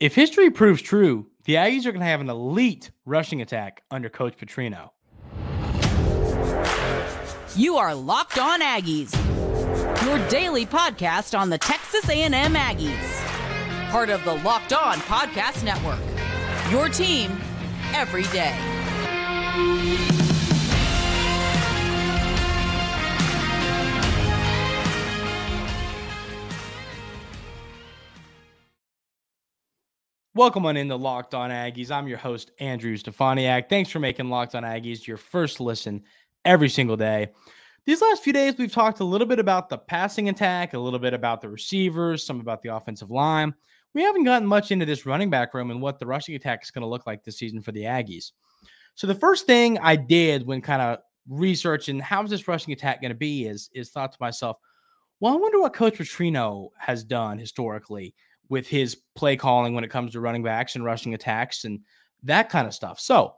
If history proves true, the Aggies are going to have an elite rushing attack under Coach Petrino. You are Locked On Aggies, your daily podcast on the Texas A&M Aggies, part of the Locked On Podcast Network. Your team every day. Welcome on into Locked On Aggies. I'm your host, Andrew Stefaniak. Thanks for making Locked On Aggies your first listen every single day. These last few days, we've talked a little bit about the passing attack, a little bit about the receivers, some about the offensive line. We haven't gotten much into this running back room and what the rushing attack is going to look like this season for the Aggies. So the first thing I did when kind of researching how's this rushing attack going to be is is thought to myself, well, I wonder what Coach Petrino has done historically with his play calling when it comes to running backs and rushing attacks and that kind of stuff. So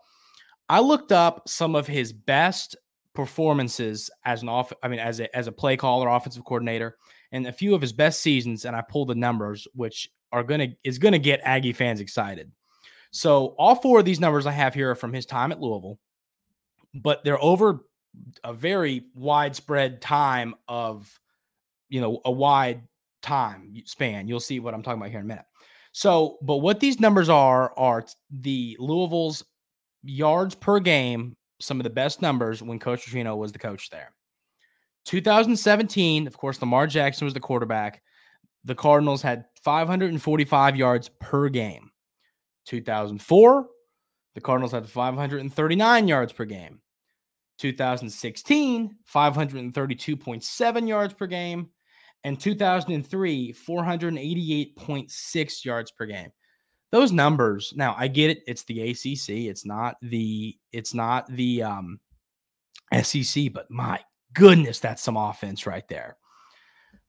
I looked up some of his best performances as an off I mean as a as a play caller, offensive coordinator, and a few of his best seasons, and I pulled the numbers, which are gonna is gonna get Aggie fans excited. So all four of these numbers I have here are from his time at Louisville, but they're over a very widespread time of you know a wide time span. You'll see what I'm talking about here in a minute. So, but what these numbers are are the Louisville's yards per game, some of the best numbers when Coach Petrino was the coach there. 2017, of course, Lamar Jackson was the quarterback. The Cardinals had 545 yards per game. 2004, the Cardinals had 539 yards per game. 2016, 532.7 yards per game and 2003 488.6 yards per game those numbers now i get it it's the acc it's not the it's not the um sec but my goodness that's some offense right there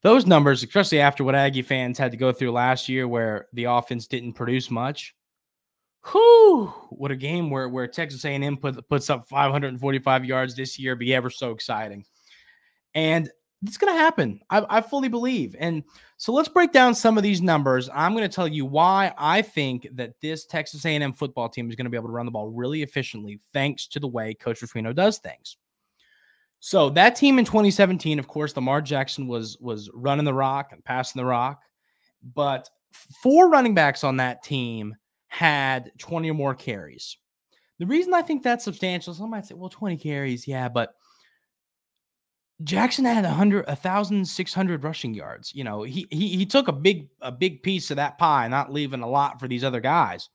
those numbers especially after what aggie fans had to go through last year where the offense didn't produce much Whew, what a game where, where Texas A&M put, puts up 545 yards this year be ever so exciting. And it's going to happen. I, I, fully believe. And so let's break down some of these numbers. I'm going to tell you why I think that this Texas A&M football team is going to be able to run the ball really efficiently thanks to the way Coach Petrino does things. So that team in 2017, of course, Lamar Jackson was was running the rock and passing the rock, but four running backs on that team had 20 or more carries. The reason I think that's substantial, some might say, well, 20 carries, yeah, but Jackson had a hundred, a thousand six hundred rushing yards. You know, he he he took a big a big piece of that pie, not leaving a lot for these other guys.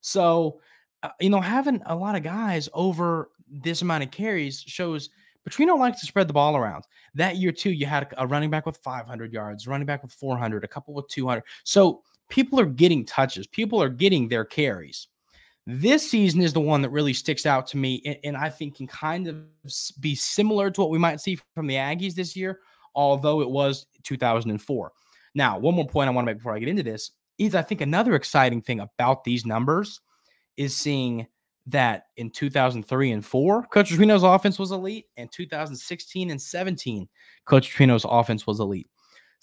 So, uh, you know, having a lot of guys over this amount of carries shows Petrino likes to spread the ball around. That year too, you had a running back with 500 yards, running back with 400, a couple with 200. So people are getting touches, people are getting their carries. This season is the one that really sticks out to me, and, and I think can kind of be similar to what we might see from the Aggies this year, although it was 2004. Now, one more point I want to make before I get into this is I think another exciting thing about these numbers is seeing that in 2003 and 4, Coach Petrino's offense was elite, and 2016 and 17, Coach Petrino's offense was elite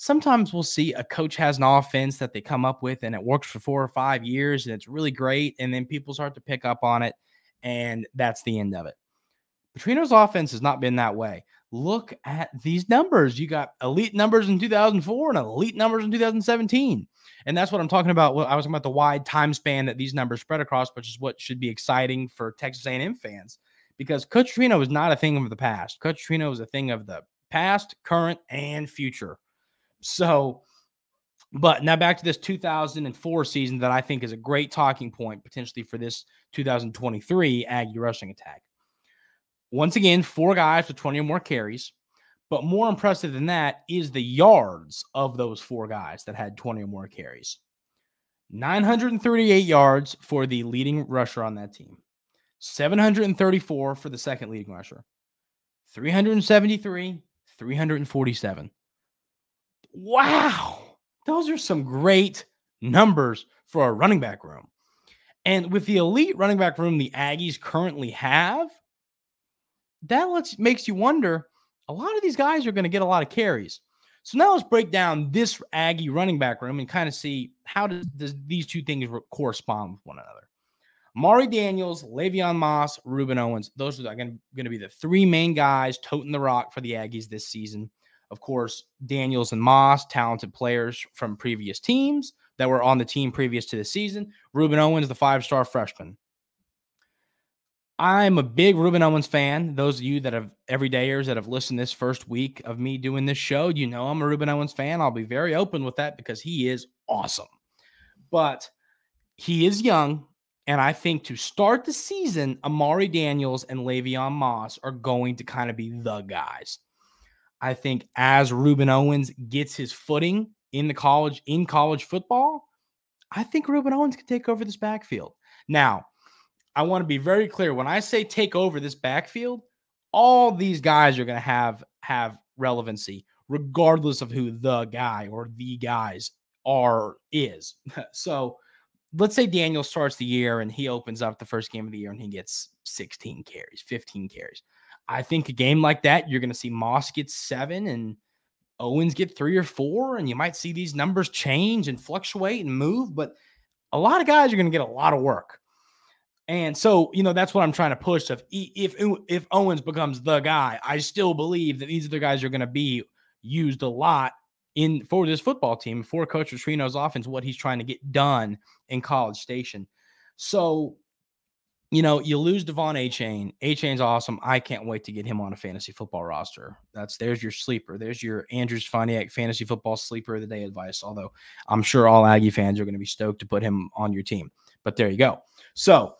sometimes we'll see a coach has an offense that they come up with and it works for four or five years and it's really great. And then people start to pick up on it. And that's the end of it. Petrino's offense has not been that way. Look at these numbers. You got elite numbers in 2004 and elite numbers in 2017. And that's what I'm talking about. I was talking about the wide time span that these numbers spread across, which is what should be exciting for Texas A&M fans because Coach Petrino is not a thing of the past. Coach Petrino is a thing of the past, current, and future. So, but now back to this 2004 season that I think is a great talking point potentially for this 2023 Aggie rushing attack. Once again, four guys with 20 or more carries. But more impressive than that is the yards of those four guys that had 20 or more carries. 938 yards for the leading rusher on that team, 734 for the second leading rusher, 373, 347. Wow. Those are some great numbers for a running back room. And with the elite running back room the Aggies currently have, that lets makes you wonder a lot of these guys are going to get a lot of carries. So now let's break down this Aggie running back room and kind of see how does, does these two things correspond with one another. Mari Daniels, Le'Veon Moss, Rueben Owens. Those are going to be the three main guys toting the rock for the Aggies this season. Of course, Daniels and Moss, talented players from previous teams that were on the team previous to the season. Rueben Owens, the five star freshman. I'm a big Rueben Owens fan. Those of you that have everydayers that have listened this first week of me doing this show, you know I'm a Rueben Owens fan. I'll be very open with that because he is awesome. But he is young. And I think to start the season, Amari Daniels and Le'Veon Moss are going to kind of be the guys. I think as Rueben Owens gets his footing in the college in college football, I think Rueben Owens can take over this backfield. Now, I want to be very clear. When I say take over this backfield, all these guys are going to have have relevancy, regardless of who the guy or the guys are is. so let's say Daniel starts the year and he opens up the first game of the year and he gets 16 carries, 15 carries. I think a game like that, you're going to see Moss get seven and Owens get three or four, and you might see these numbers change and fluctuate and move. But a lot of guys are going to get a lot of work. And so, you know, that's what I'm trying to push. If if if Owens becomes the guy, I still believe that these other guys are going to be used a lot in for this football team for Coach Petrino's offense. What he's trying to get done in College Station. So, you know, you lose De'Von Achane. Achane's awesome. I can't wait to get him on a fantasy football roster. That's there's your sleeper. There's your Andrew Stefaniak fantasy football sleeper of the day advice. Although I'm sure all Aggie fans are going to be stoked to put him on your team. But there you go. So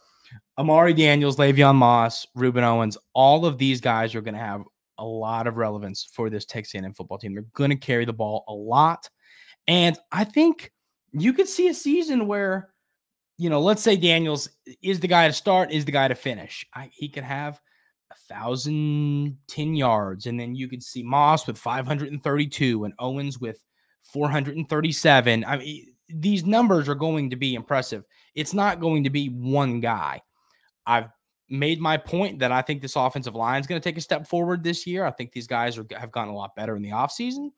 Amari Daniels, Le'Veon Moss, Rueben Owens, all of these guys are going to have a lot of relevance for this Texas A&M football team. They're going to carry the ball a lot, and I think you could see a season where, you know, let's say Daniels is the guy to start, is the guy to finish. I, he could have a thousand ten yards, and then you could see Moss with 532 and Owens with 437. I mean, these numbers are going to be impressive. It's not going to be one guy. I've made my point that I think this offensive line is going to take a step forward this year. I think these guys are, have gotten a lot better in the offseason.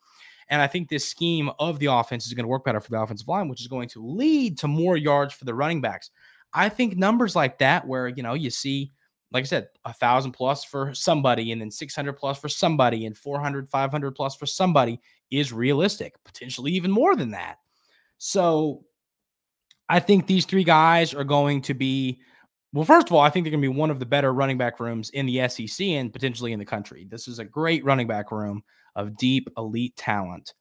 And I think this scheme of the offense is going to work better for the offensive line, which is going to lead to more yards for the running backs. I think numbers like that, where, you know, you see, like I said, a thousand plus for somebody and then 600 plus for somebody and 400, 500 plus for somebody is realistic, potentially even more than that. So I think these three guys are going to be well, first of all, I think they're going to be one of the better running back rooms in the SEC and potentially in the country. This is a great running back room of deep elite talent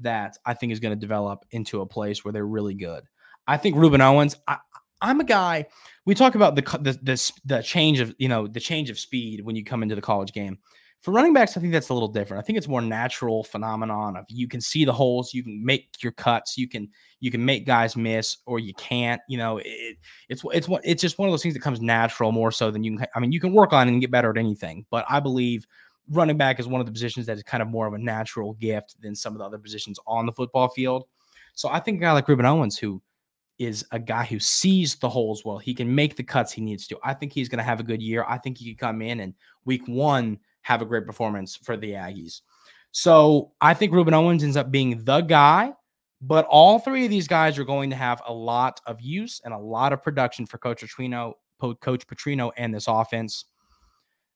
that I think is going to develop into a place where they're really good. I think Rueben Owens. I, am a guy. We talk about the, the the the change of you know the change of speed when you come into the college game. For running backs, I think that's a little different. I think it's more natural phenomenon of you can see the holes, you can make your cuts, you can you can make guys miss or you can't. You know, it, it's it's it's just one of those things that comes natural more so than you can. I mean, you can work on and get better at anything, but I believe running back is one of the positions that is kind of more of a natural gift than some of the other positions on the football field. So I think a guy like Rueben Owens, who is a guy who sees the holes well, he can make the cuts he needs to. I think he's going to have a good year. I think he could come in and week one have a great performance for the Aggies. So I think Rueben Owens ends up being the guy, but all three of these guys are going to have a lot of use and a lot of production for Coach Petrino, Coach Petrino, and this offense.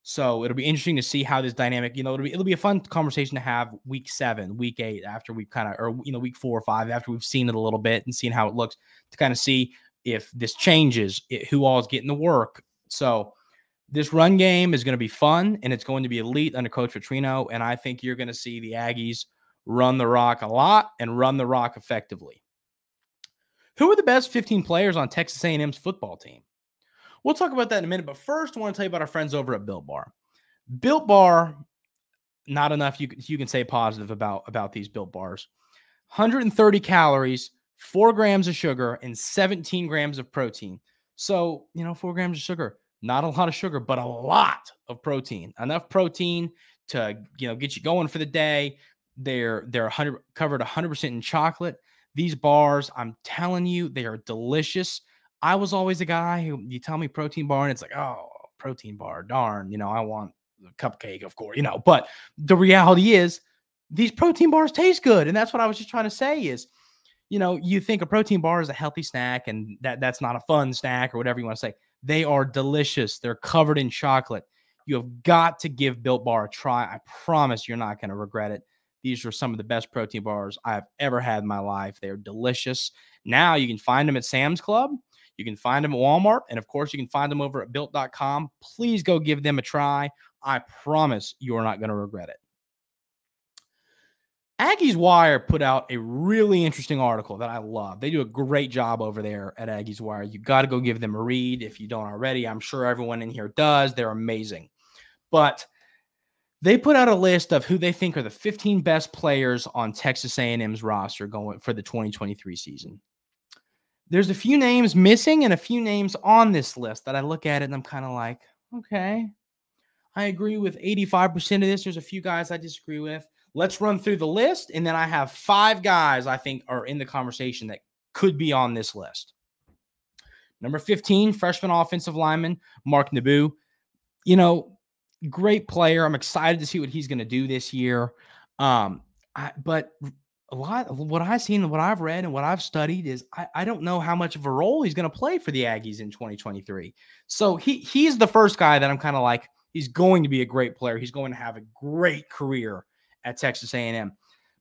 So it'll be interesting to see how this dynamic, you know, it'll be it'll be a fun conversation to have week seven, week eight, after we've kind of, or you know, week four or five, after we've seen it a little bit and seen how it looks to kind of see if this changes, who all is getting the work. So this run game is going to be fun and it's going to be elite under Coach Petrino. And I think you're going to see the Aggies run the rock a lot and run the rock effectively. Who are the best 15 players on Texas A&M's football team? We'll talk about that in a minute, but first I want to tell you about our friends over at Built Bar. Built Bar, not enough you, you can say positive about, about these Built Bars. 130 calories, four grams of sugar, and 17 grams of protein. So, you know, four grams of sugar not a lot of sugar, but a lot of protein. Enough protein to you know get you going for the day. They're they're 100 covered 100% in chocolate. These bars, I'm telling you, they are delicious. I was always a guy who you tell me protein bar and it's like, oh, protein bar, darn, you know, I want a cupcake, of course, you know. But the reality is, these protein bars taste good. And that's what I was just trying to say is, you know, you think a protein bar is a healthy snack and that that's not a fun snack or whatever you want to say. They are delicious. They're covered in chocolate. You have got to give Built Bar a try. I promise you're not going to regret it. These are some of the best protein bars I've ever had in my life. They're delicious. Now you can find them at Sam's Club. You can find them at Walmart. And of course, you can find them over at built.com. Please go give them a try. I promise you are not going to regret it. Aggies Wire put out a really interesting article that I love. They do a great job over there at Aggies Wire. You got to go give them a read if you don't already. I'm sure everyone in here does. They're amazing. But they put out a list of who they think are the 15 best players on Texas A&M's roster going for the 2023 season. There's a few names missing and a few names on this list that I look at it and I'm kind of like, okay, I agree with 85% of this. There's a few guys I disagree with. Let's run through the list. And then I have five guys I think are in the conversation that could be on this list. Number 15, freshman offensive lineman, Mark Nabou. You know, great player. I'm excited to see what he's going to do this year. Um, I, but a lot of what I've seen, what I've read, and what I've studied is I, I don't know how much of a role he's going to play for the Aggies in 2023. So he he's the first guy that I'm kind of like he's going to be a great player. He's going to have a great career at Texas A&M.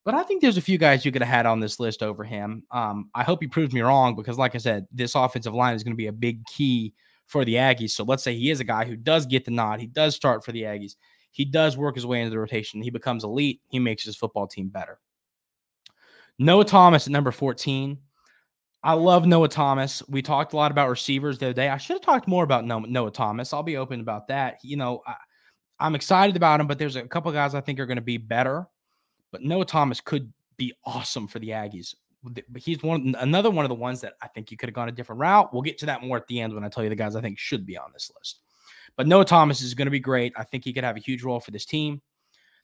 But I think there's a few guys you could have had on this list over him. Um, I hope he proves me wrong because, like I said, this offensive line is going to be a big key for the Aggies. So let's say he is a guy who does get the nod. He does start for the Aggies. He does work his way into the rotation. He becomes elite. He makes his football team better. Noah Thomas at number 14. I love Noah Thomas. We talked a lot about receivers the other day. I should have talked more about Noah Thomas. I'll be open about that. You know, I, I'm excited about him, but there's a couple guys I think are going to be better. But Noah Thomas could be awesome for the Aggies. But he's one another one of the ones that I think you could have gone a different route. We'll get to that more at the end when I tell you the guys I think should be on this list. But Noah Thomas is going to be great. I think he could have a huge role for this team.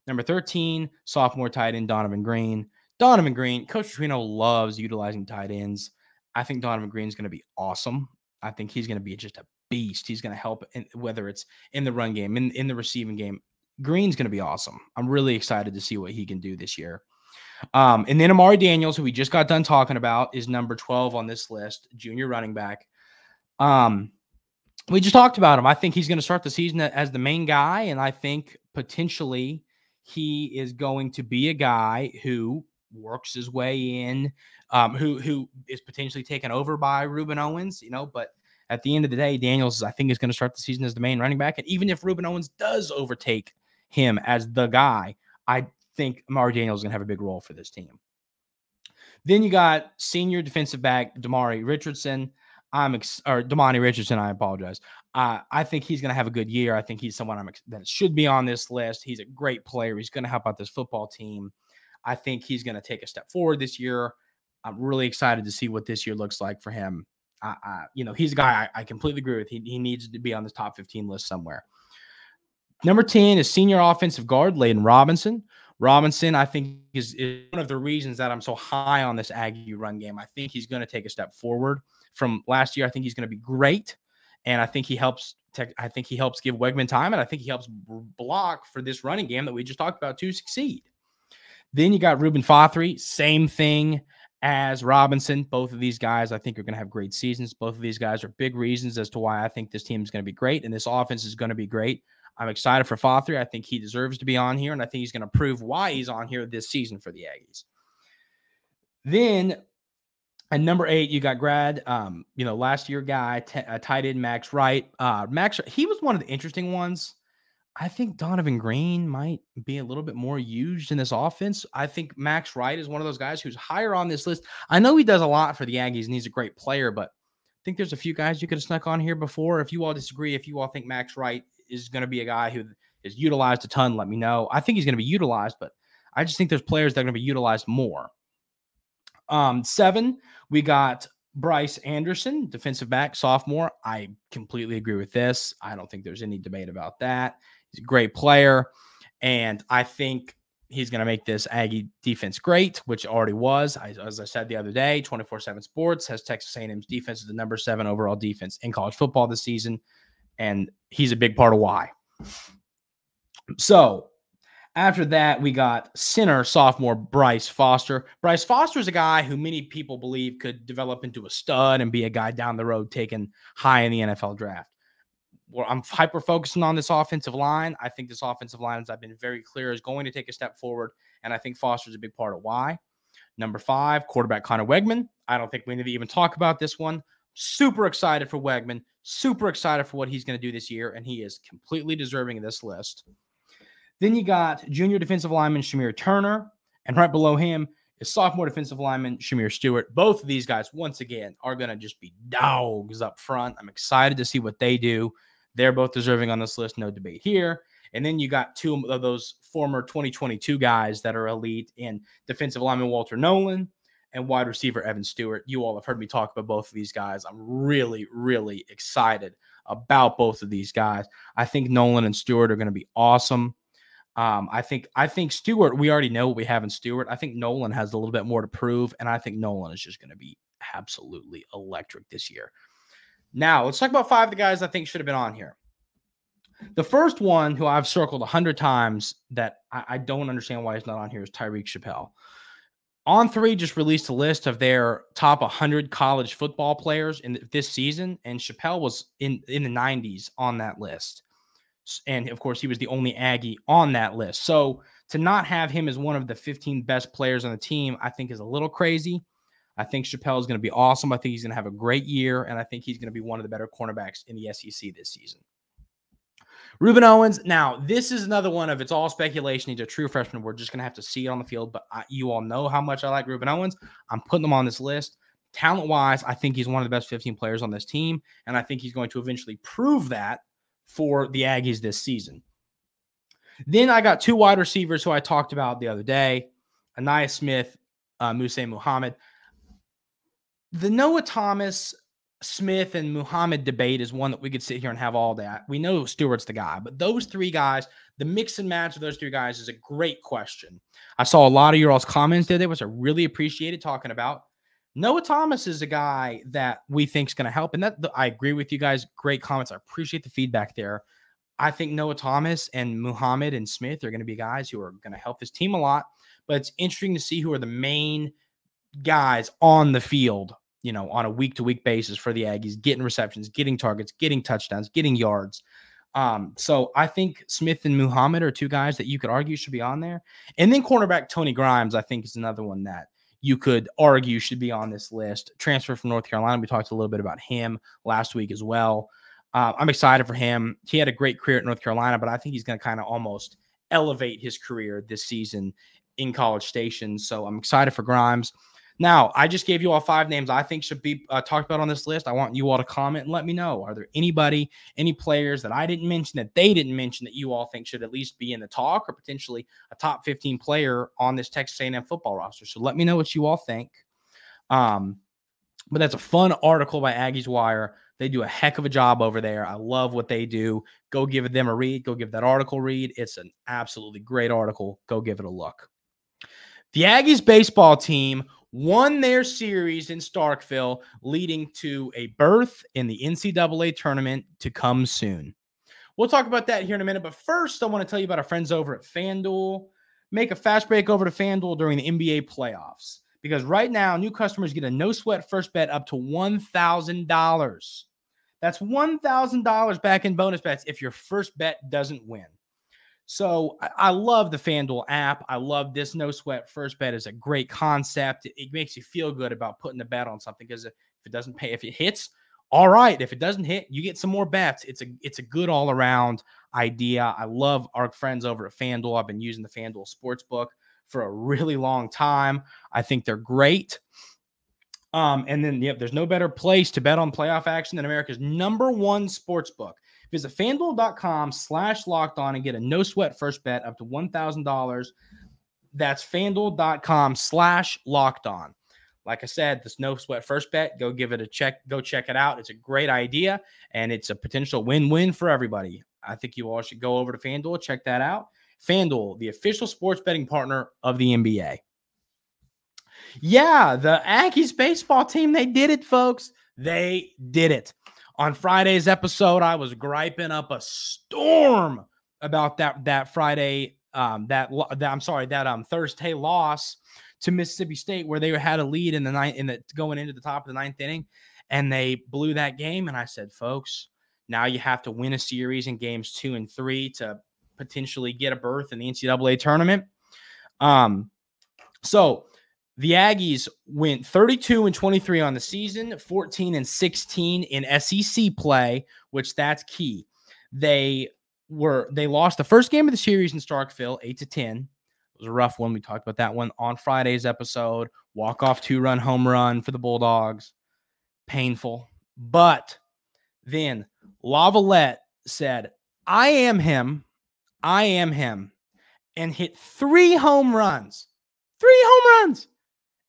Number 13, sophomore tight end Donovan Green. Donovan Green, Coach Petrino loves utilizing tight ends. I think Donovan Green is going to be awesome. I think he's going to be just a beast. He's going to help, in, whether it's in the run game, in, in the receiving game. Green's going to be awesome. I'm really excited to see what he can do this year. Um, and then Amari Daniels, who we just got done talking about, is number 12 on this list, junior running back. Um, we just talked about him. I think he's going to start the season as the main guy, and I think potentially he is going to be a guy who works his way in, um, who who is potentially taken over by Rueben Owens, you know. But at the end of the day, Daniels, I think, is going to start the season as the main running back. And even if Rueben Owens does overtake him as the guy, I think Amari Daniels is going to have a big role for this team. Then you got senior defensive back Damari Richardson. I'm ex- or Demani Richardson. I apologize. Uh, I think he's going to have a good year. I think he's someone ex- that should be on this list. He's a great player. He's going to help out this football team. I think he's going to take a step forward this year. I'm really excited to see what this year looks like for him. I, I you know, he's a guy I, I, completely agree with. He, he needs to be on the top 15 list somewhere. Number 10 is senior offensive guard Layden Robinson. Robinson, I think, is, is one of the reasons that I'm so high on this Aggie run game. I think he's going to take a step forward from last year. I think he's going to be great, and I think he helps. Tech, I think he helps give Weigman time, and I think he helps block for this running game that we just talked about to succeed. Then you got Reuben Fatheree, same thing as Robinson. Both of these guys, I think, are going to have great seasons. Both of these guys are big reasons as to why I think this team is going to be great and this offense is going to be great. I'm excited for Fothery. I think he deserves to be on here, and I think he's going to prove why he's on here this season for the Aggies. Then at number eight, you got grad, um, you know, last year guy, t- uh, tight end Max Wright. Uh, Max, he was one of the interesting ones. I think Donovan Green might be a little bit more used in this offense. I think Max Wright is one of those guys who's higher on this list. I know he does a lot for the Aggies and he's a great player, but I think there's a few guys you could have snuck on here before. If you all disagree, if you all think Max Wright is going to be a guy who is utilized a ton, let me know. I think he's going to be utilized, but I just think there's players that are going to be utilized more. Um, seven, we got Bryce Anderson, defensive back, sophomore. I completely agree with this. I don't think there's any debate about that. He's a great player. And I think he's going to make this Aggie defense great, which already was. I, as I said the other day, 24 7 Sports has Texas A&M's defense as the number seven overall defense in college football this season. And he's a big part of why. So After that, we got center sophomore Bryce Foster. Bryce Foster is a guy who many people believe could develop into a stud and be a guy down the road taken high in the NFL draft. Well, I'm hyper focusing on this offensive line. I think this offensive line, as I've been very clear, is going to take a step forward. And I think Foster's a big part of why. Number five, quarterback Conner Weigman. I don't think we need to even talk about this one. Super excited for Wegman. Super excited for what he's going to do this year. And he is completely deserving of this list. Then you got junior defensive lineman Shemar Turner, and right below him is sophomore defensive lineman Shemar Stewart. Both of these guys, once again, are going to just be dogs up front. I'm excited to see what they do. They're both deserving on this list, no debate here. And then you got two of those former 2022 guys that are elite in defensive lineman Walter Nolen and wide receiver Evan Stewart. You all have heard me talk about both of these guys. I'm really, really excited about both of these guys. I think Nolen and Stewart are going to be awesome. Um, I think I think Stewart, we already know what we have in Stewart. I think Nolen has a little bit more to prove, and I think Nolan is just going to be absolutely electric this year. Now let's talk about five of the guys I think should have been on here. The first one who I've circled a hundred times that I, I, don't understand why he's not on here is Tyreek Chappell. On3 just released a list of their top 100 college football players in this season, and Chappell was in in the 90s on that list. And of course, he was the only Aggie on that list. So to not have him as one of the 15 best players on the team, I think is a little crazy. I think Chappell is going to be awesome. I think he's going to have a great year, and I think he's going to be one of the better cornerbacks in the SEC this season. Rueben Owens. Now, this is another one of it's all speculation. He's a true freshman. We're just going to have to see it on the field. But I, you all know how much I like Rueben Owens. I'm putting him on this list. Talent wise, I think he's one of the best 15 players on this team. And I think he's going to eventually prove that for the Aggies this season. Then I got two wide receivers who I talked about the other day Ainias Smith, uh, Muhsin Muhammad. The Noah Thomas, Smith, and Muhammad debate is one that we could sit here and have all that. We know Stewart's the guy, but those three guys, the mix and match of those three guys is a great question. I saw a lot of your all's comments today, which I really appreciated talking about. Noah Thomas is a guy that we think is going to help. And that I agree with you guys. Great comments. I appreciate the feedback there. I think Noah Thomas and Muhammad and Smith are going to be guys who are going to help this team a lot. But it's interesting to see who are the main guys on the field, you know, on a week to week basis for the Aggies, getting receptions, getting targets, getting touchdowns, getting yards. Um, so I think Smith and Muhammad are two guys that you could argue should be on there. And then cornerback Tony Grimes, I think, is another one that you could argue should be on this list. Transfer from North Carolina. We talked a little bit about him last week as well. Uh, I'm excited for him. He had a great career at North Carolina, but I think he's going to kind of almost elevate his career this season in College Station. So I'm excited for Grimes. Now, I just gave you all five names I think should be uh, talked about on this list. I want you all to comment and let me know. Are there anybody, any players that I didn't mention that they didn't mention that you all think should at least be in the talk or potentially a top 15 player on this Texas A&M football roster? So let me know what you all think. Um, but that's a fun article by Aggies Wire. They do a heck of a job over there. I love what they do. Go give them a read. Go give that article read. It's an absolutely great article. Go give it a look. The Aggies baseball team won their series in Starkville, leading to a berth in the NCAA tournament to come soon. We'll talk about that here in a minute. But first, I want to tell you about our friends over at FanDuel. Make a fast break over to FanDuel during the NBA playoffs because right now, new customers get a no sweat first bet up to $1,000. That's $1,000 back in bonus bets if your first bet doesn't win. So I, I, love the FanDuel app. I love this no sweat first bet is a great concept. It, it makes you feel good about putting a bet on something because if, if it doesn't pay, if it hits, all right. If it doesn't hit, you get some more bets. It's a it's a good all around idea. I love our friends over at FanDuel. I've been using the FanDuel Sportsbook for a really long time. I think they're great. Um, and then, yep, there's no better place to bet on playoff action than America's number one sports book. Visit fanduel.com slash locked on and get a no sweat first bet up to $1,000. That's fanduel.com slash locked on. Like I said, this no sweat first bet, go give it a check. Go check it out. It's a great idea and it's a potential win win for everybody. I think you all should go over to FanDuel, check that out. FanDuel, the official sports betting partner of the NBA. Yeah, the Aggies baseball team, they did it, folks. They did it. On Friday's episode, I was griping up a storm about that that Friday um, that, that I'm sorry, that um Thursday loss to Mississippi State where they had a lead in the ninth in the going into the top of the ninth inning, and they blew that game. And I said, folks, now you have to win a series in games two and three to potentially get a berth in the NCAA tournament. Um, so the Aggies went 32 and 23 on the season, 14 and 16 in SEC play, which that's key. They were they lost the first game of the series in Starkville, 8 to 10. It was a rough one. We talked about that one on Friday's episode. Walk off two run home run for the Bulldogs. Painful. But then LaViolette said, I am him. I am him. And hit three home runs. Three home runs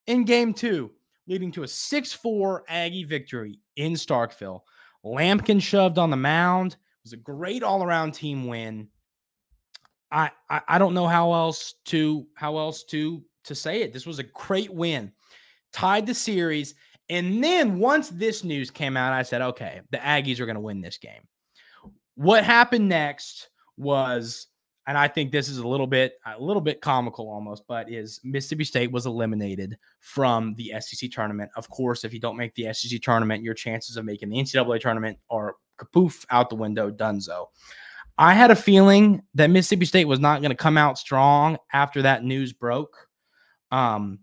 in game two, leading to a 6 4 Aggie victory in Starkville. Lamkin shoved on the mound. It was a great all around team win. I, I, I don't know how else to how else to to say it. This was a great win. Tied the series. And then once this news came out, I said, okay, the Aggies are going to win this game. What happened next was and I think this is a little bit a little bit comical almost, but is Mississippi State was eliminated from the SEC tournament. Of course, if you don't make the SEC tournament, your chances of making the NCAA tournament are kapoof out the window, dunzo. I had a feeling that Mississippi State was not going to come out strong after that news broke. Um,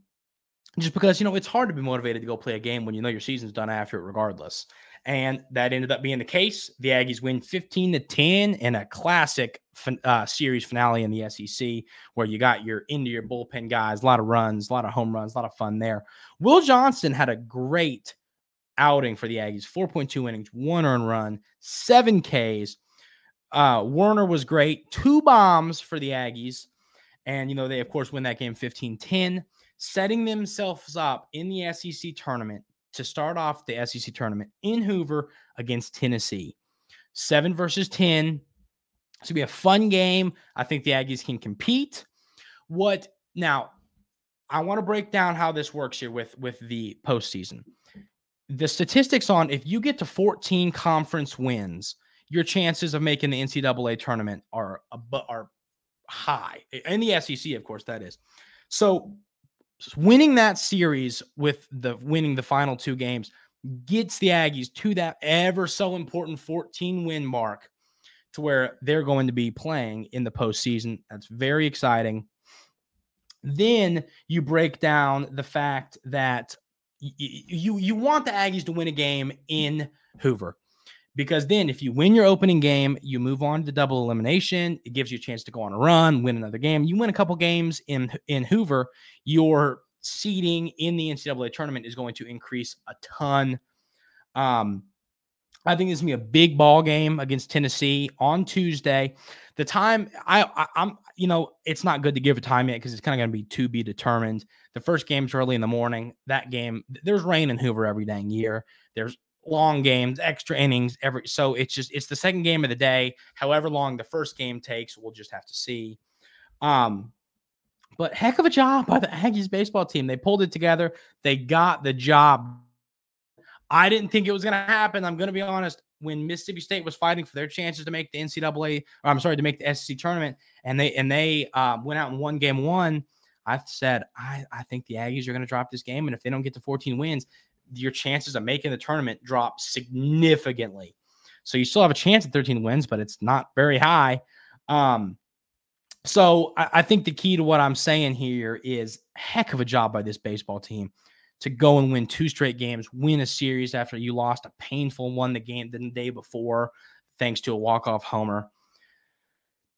just because you know it's hard to be motivated to go play a game when you know your season's done after it, regardless. And that ended up being the case. The Aggies win 15 to 10 in a classic uh, series finale in the SEC, where you got your into your bullpen guys, a lot of runs, a lot of home runs, a lot of fun there. Will Johnson had a great outing for the Aggies 4.2 innings, one earned run, seven Ks. Uh, Werner was great, two bombs for the Aggies. And, you know, they, of course, win that game 15 10, setting themselves up in the SEC tournament to start off the SEC tournament in Hoover against Tennessee. Seven versus 10. It's gonna be a fun game. I think the Aggies can compete. What now? I want to break down how this works here with with the postseason. The statistics on if you get to 14 conference wins, your chances of making the NCAA tournament are are high in the SEC, of course. That is. So winning that series with the winning the final two games gets the Aggies to that ever so important 14 win mark to where they're going to be playing in the postseason. That's very exciting. Then you break down the fact that you you want the Aggies to win a game in Hoover. Because then, if you win your opening game, you move on to double elimination. It gives you a chance to go on a run, win another game. You win a couple games in in Hoover, your seeding in the NCAA tournament is going to increase a ton. Um, I think this is gonna be a big ball game against Tennessee on Tuesday. The time I, I am you know it's not good to give a time yet because it's kind of gonna be to be determined. The first game's early in the morning. That game there's rain in Hoover every dang year. There's long games, extra innings every. So it's just it's the second game of the day. However long the first game takes, we'll just have to see. Um, but heck of a job by the Aggies baseball team. They pulled it together. They got the job. I didn't think it was going to happen. I'm going to be honest. When Mississippi State was fighting for their chances to make the NCAA, or I'm sorry, to make the SEC tournament, and they and they um, went out and won game one, I said I I think the Aggies are going to drop this game, and if they don't get to 14 wins, your chances of making the tournament drop significantly. So you still have a chance at 13 wins, but it's not very high. Um, so I, I think the key to what I'm saying here is heck of a job by this baseball team to go and win two straight games, win a series after you lost a painful one the game the day before, thanks to a walk-off homer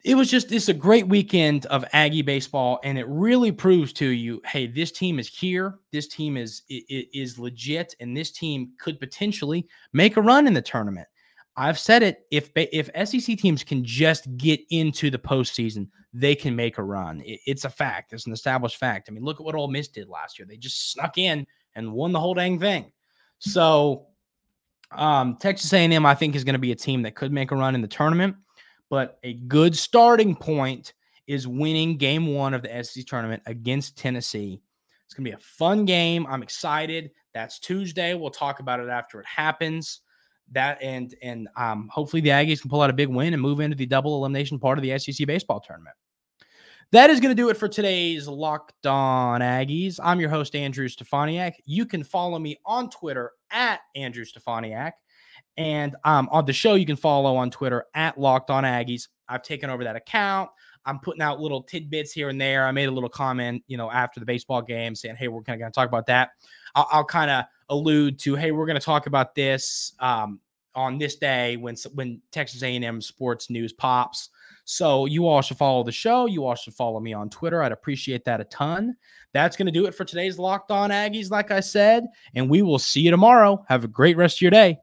it was just it's a great weekend of Aggie baseball, and it really proves to you, hey, this team is here. This team is is legit, and this team could potentially make a run in the tournament. I've said it. If if SEC teams can just get into the postseason, they can make a run. it's a fact. It's an established fact. I mean, look at what Ole Miss did last year. They just snuck in and won the whole dang thing. So, um, Texas A&M, I think, is going to be a team that could make a run in the tournament. But a good starting point is winning game one of the SEC tournament against Tennessee. It's going to be a fun game. I'm excited. That's Tuesday. We'll talk about it after it happens. That and and um, hopefully the Aggies can pull out a big win and move into the double elimination part of the SEC baseball tournament. that is going to do it for today's Locked On Aggies. I'm your host, Andrew Stefaniak. You can follow me on Twitter at Andrew Stefaniak. And um, on the show, you can follow on Twitter at Locked On Aggies. I've taken over that account. I'm putting out little tidbits here and there. I made a little comment, you know, after the baseball game saying, hey, we're kind of going to talk about that. I'll, I'll kind of allude to, hey, we're going to talk about this um, on this day when when Texas A&M sports news pops. So you all should follow the show. You all should follow me on Twitter. I'd appreciate that a ton. That's going to do it for today's Locked On Aggies, like I said, and we will see you tomorrow. Have a great rest of your day.